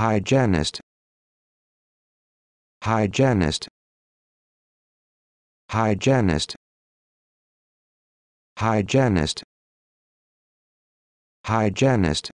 hygienist. Hygienist. Hygienist. Hygienist. Hygienist.